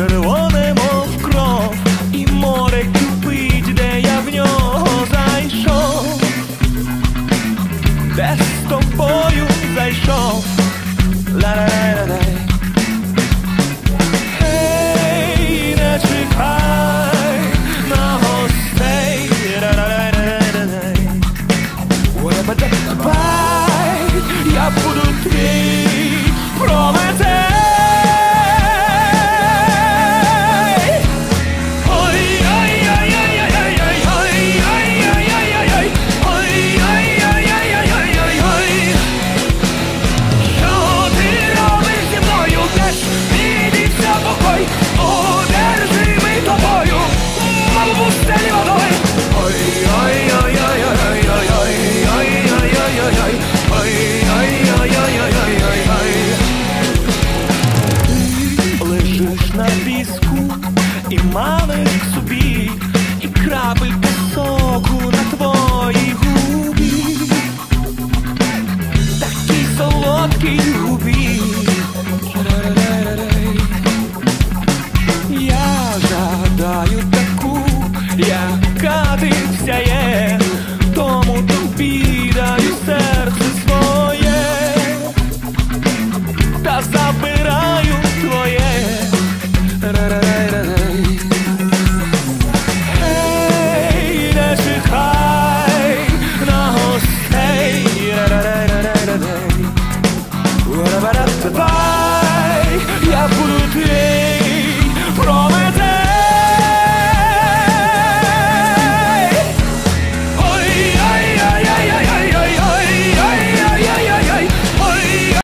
could have. піску, і малих собі, і крапелька соку на твоїй губі, такій солодкій губі. Я жадаю. What about up the bar?